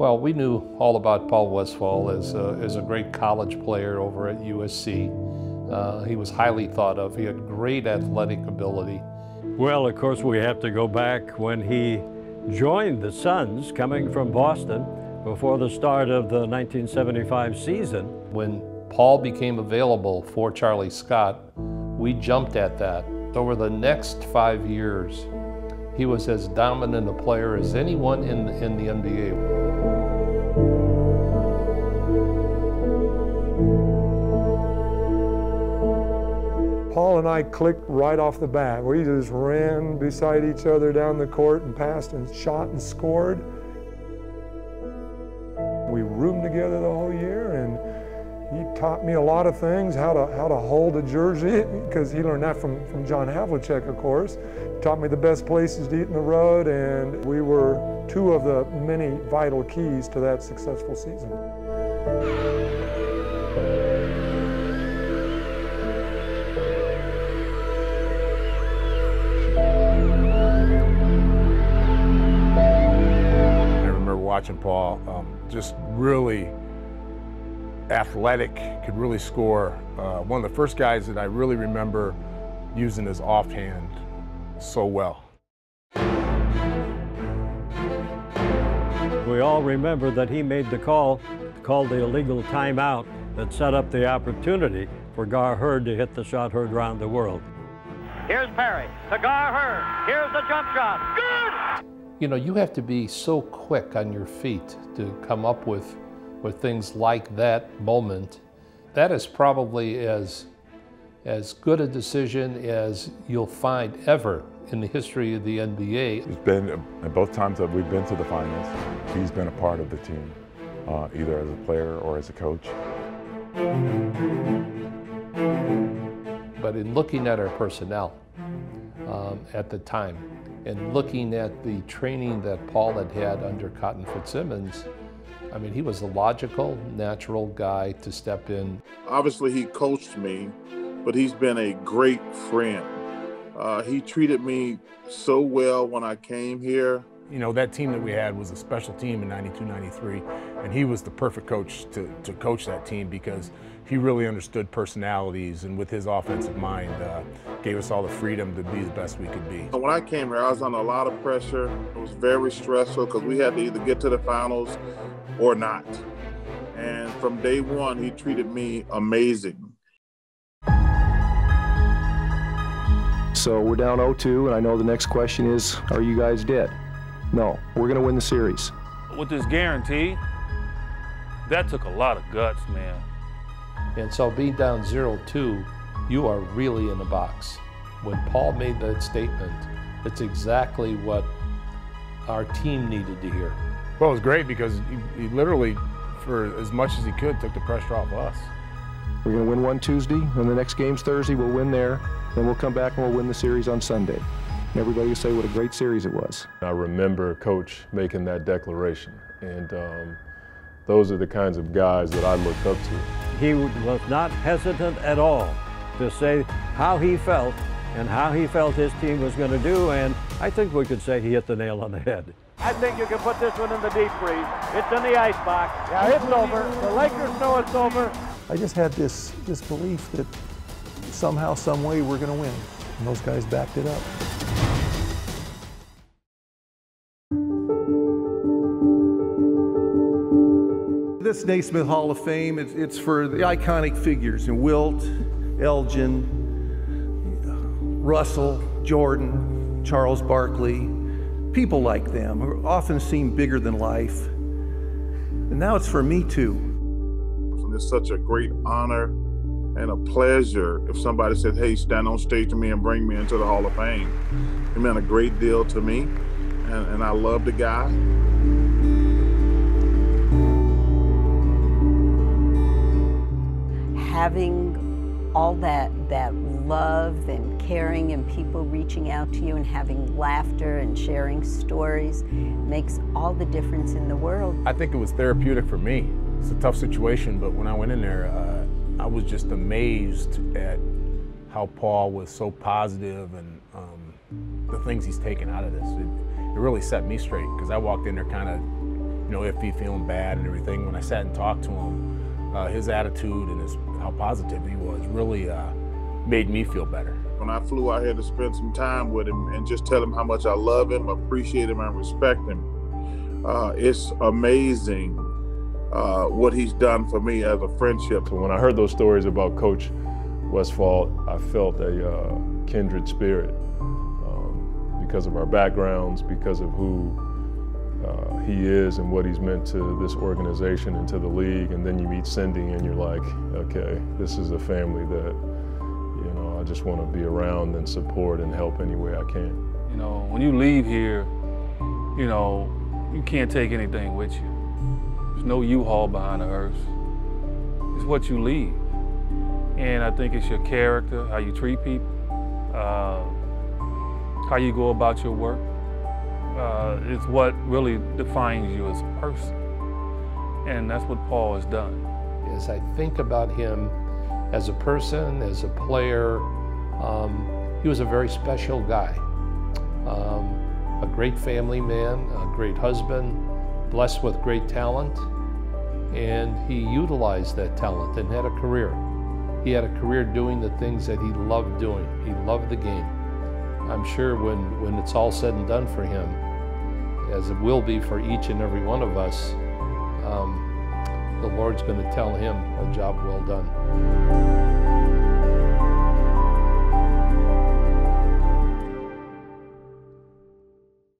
Well, we knew all about Paul Westphal as a, as a great college player over at USC. Uh, he was highly thought of. He had great athletic ability. Well, of course, we have to go back when he joined the Suns coming from Boston before the start of the 1975 season. When Paul became available for Charlie Scott, we jumped at that. Over the next five years, he was as dominant a player as anyone in, in the NBA. Paul and I clicked right off the bat. We just ran beside each other down the court and passed and shot and scored. We roomed together the whole year and he taught me a lot of things, how to, how to hold a jersey, because he learned that from, from John Havlicek, of course. He taught me the best places to eat in the road, and we were two of the many vital keys to that successful season. Watching Paul. Um, just really athletic, could really score. Uh, one of the first guys that I really remember using his offhand so well. We all remember that he made the call, called the illegal timeout that set up the opportunity for Gar Heard to hit the shot heard around the world. Here's Perry to Gar Heard. Here's the jump shot. Good! You know, you have to be so quick on your feet to come up with, with things like that moment. That is probably as, as good a decision as you'll find ever in the history of the NBA. It's been, both times that we've been to the finals, he's been a part of the team, uh, either as a player or as a coach. But in looking at our personnel um, at the time, and looking at the training that Paul had had under Cotton Fitzsimmons, I mean, he was a logical, natural guy to step in. Obviously, he coached me, but he's been a great friend. Uh, he treated me so well when I came here. You know, that team that we had was a special team in 92 93, and he was the perfect coach to, to coach that team because he really understood personalities and with his offensive mind uh, gave us all the freedom to be the best we could be. When I came here, I was under a lot of pressure. It was very stressful because we had to either get to the finals or not. And from day one, he treated me amazing. So we're down 0-2, and I know the next question is, are you guys dead? No, we're going to win the series. With this guarantee, that took a lot of guts, man. And so being down 0-2, you are really in the box. When Paul made that statement, it's exactly what our team needed to hear. Well, it was great because he, he literally, for as much as he could, took the pressure off us. We're going to win one Tuesday, and the next game's Thursday. We'll win there, then we'll come back and we'll win the series on Sunday. And everybody will say what a great series it was. I remember Coach making that declaration, and um, those are the kinds of guys that I looked up to. He was not hesitant at all to say how he felt and how he felt his team was going to do, and I think we could say he hit the nail on the head. I think you can put this one in the deep freeze. It's in the ice box. Yeah, it's over. The Lakers know it's over. I just had this, this belief that somehow, some way, we're going to win. And those guys backed it up. This Naismith Hall of Fame, it's, it's for the iconic figures, and Wilt, Elgin, Russell, Jordan, Charles Barkley, people like them who often seem bigger than life. And now it's for me too. It's such a great honor and a pleasure if somebody said, hey, stand on stage to me and bring me into the Hall of Fame. It meant a great deal to me, and, and I love the guy. Having all that that love and caring and people reaching out to you and having laughter and sharing stories makes all the difference in the world. I think it was therapeutic for me. It's a tough situation, but when I went in there, uh, I was just amazed at how Paul was so positive and um, the things he's taken out of this. It, it really set me straight because I walked in there kind of you know, iffy, feeling bad and everything. When I sat and talked to him, uh, his attitude and his how positive he was really uh, made me feel better. When I flew out here to spend some time with him and just tell him how much I love him, appreciate him, and respect him, uh, it's amazing uh, what he's done for me as a friendship. So when I heard those stories about Coach Westphal, I felt a uh, kindred spirit um, because of our backgrounds, because of who uh, he is and what he's meant to this organization and to the league. And then you meet Cindy and you're like, okay, this is a family that, you know, I just want to be around and support and help any way I can. You know, when you leave here, you know, you can't take anything with you. There's no U-Haul behind the hearse. It's what you leave. And I think it's your character, how you treat people, uh, how you go about your work. Uh, it's what really defines you as a person. And that's what Paul has done. As I think about him as a person, as a player, um, he was a very special guy. Um, a great family man, a great husband, blessed with great talent, and he utilized that talent and had a career. He had a career doing the things that he loved doing. He loved the game. I'm sure when, when it's all said and done for him, as it will be for each and every one of us, um, the Lord's going to tell him a job well done.